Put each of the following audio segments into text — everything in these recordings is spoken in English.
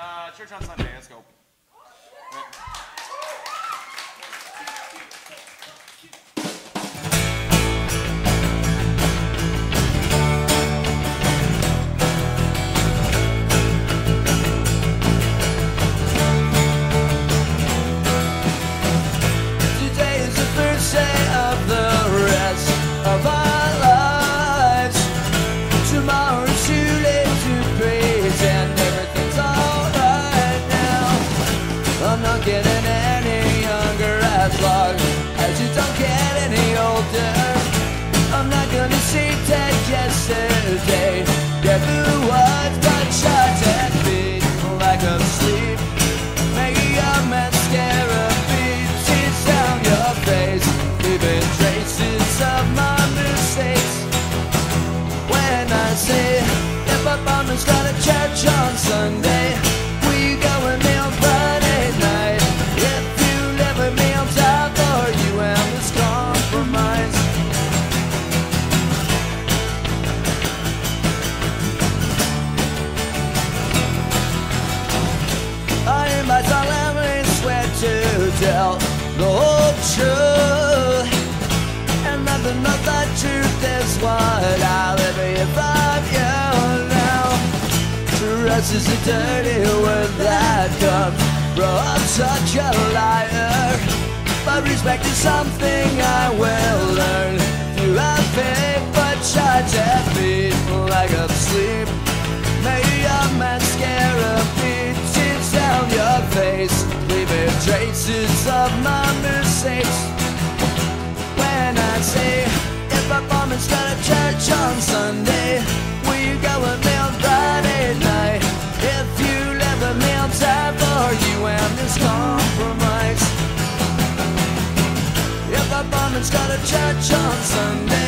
Uh, church on Sunday. Let's go. As long as you don't get any older. I'm not gonna see Ted yesterday. Trust is a dirty word that comes from such a liar. But respect is something I will learn. You have faith, but try to beat like I'm asleep. May your mascara beats down your face, leaving traces of my mistakes. When I say if a woman's got a church on got a church on Sunday,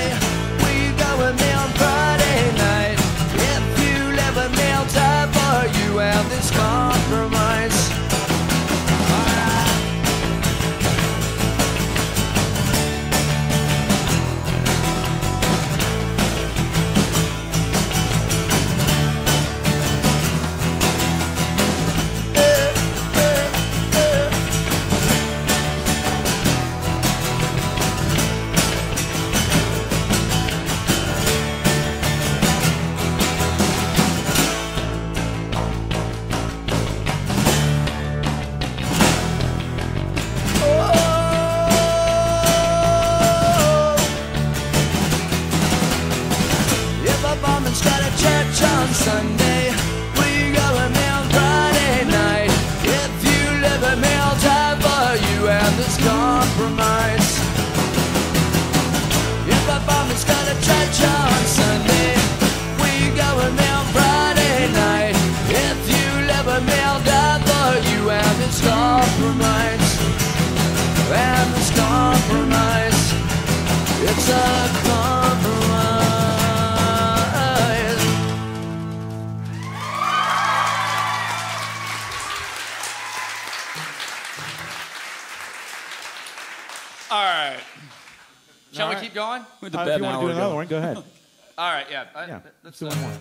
Shall All we right. keep going? Uh, if you want to do another one, go ahead. All right. Yeah. I- Yeah, Let's do uh, one more. You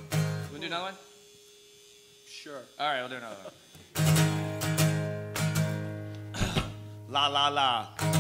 want do another one? Sure. All right. I'll do another one. la la la.